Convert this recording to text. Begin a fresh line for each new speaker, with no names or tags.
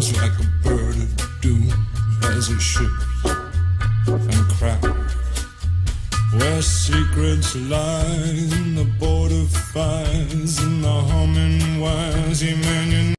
looms like a bird of doom as it shifts and cracks. Where secrets lie in the border fires and the humming wires, yeah, you